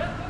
Yeah.